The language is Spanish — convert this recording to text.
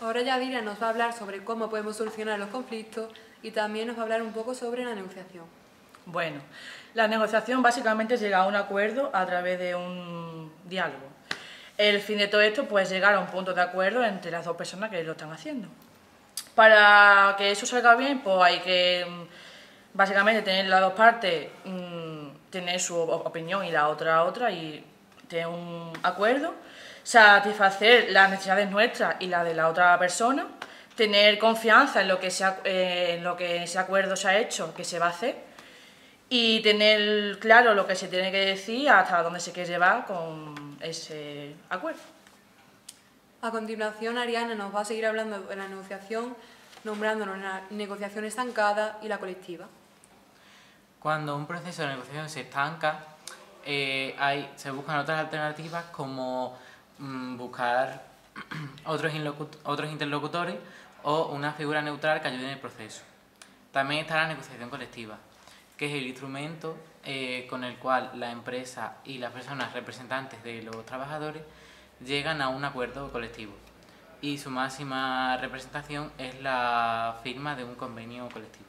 Ahora Yadira nos va a hablar sobre cómo podemos solucionar los conflictos y también nos va a hablar un poco sobre la negociación. Bueno, la negociación básicamente es llegar a un acuerdo a través de un diálogo. El fin de todo esto pues llegar a un punto de acuerdo entre las dos personas que lo están haciendo. Para que eso salga bien, pues hay que mm, básicamente tener las dos partes, mm, tener su opinión y la otra otra y tener un acuerdo satisfacer las necesidades nuestras y las de la otra persona, tener confianza en lo que, eh, en lo que ese acuerdo se ha hecho, que se va a hacer, y tener claro lo que se tiene que decir hasta dónde se quiere llevar con ese acuerdo. A continuación, Ariana nos va a seguir hablando de la negociación, nombrándonos la negociación estancada y la colectiva. Cuando un proceso de negociación se estanca, eh, hay, se buscan otras alternativas como Mm, buscar otros, otros interlocutores o una figura neutral que ayude en el proceso. También está la negociación colectiva, que es el instrumento eh, con el cual la empresa y las personas representantes de los trabajadores llegan a un acuerdo colectivo y su máxima representación es la firma de un convenio colectivo.